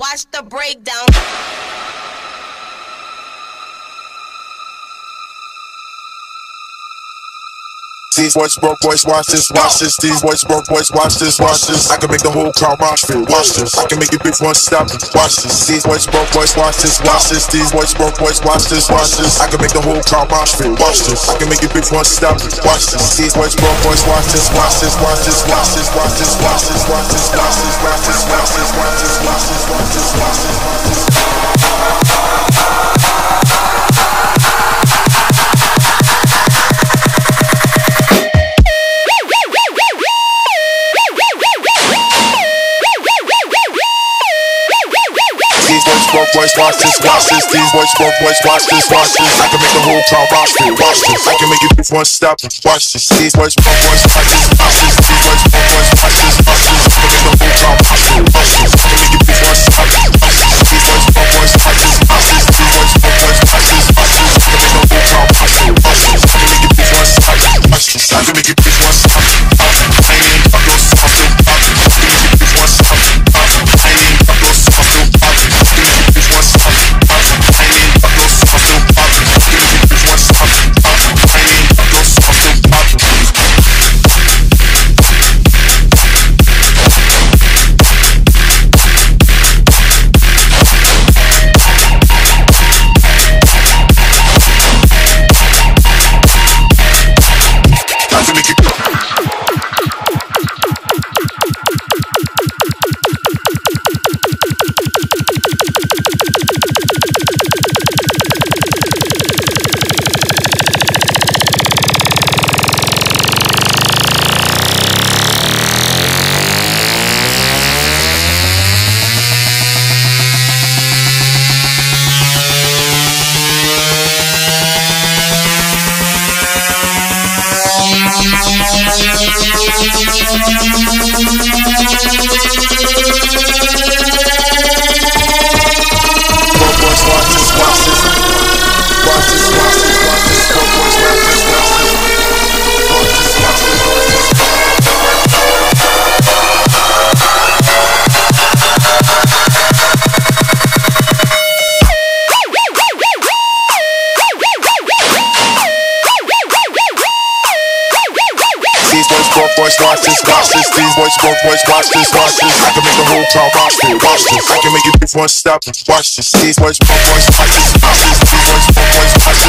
Watch the breakdown. These boys broke boys watch this, watch this. These boys broke boys watch this, watch this. I can make the whole crowd mosh pit, watch this. I can make it big one stop, watch this. These boys broke boys watch this, watch this. These boys broke boys watch this, watch this. I can make the whole crowd pit, watch this. I can make it big one stop, watch this. These boys broke boys watch this, watch this, watch this, watch this, watch this, watch this, watch this, watch this, boys broke boys watch this, watch this. These boys broke boys watch this, watch this. I can make the whole crowd watch this, watch this. I can make it one stop, watch this. These boys boys watch this, watch this. These boys boys watch this. Boys watch this, watch this. These boys broke boys watch this, watch this. I can make the whole crowd watch this, watch this. I can make it one stop, watch this. These boys broke boys watch this, watch this. These boys broke boys watch this,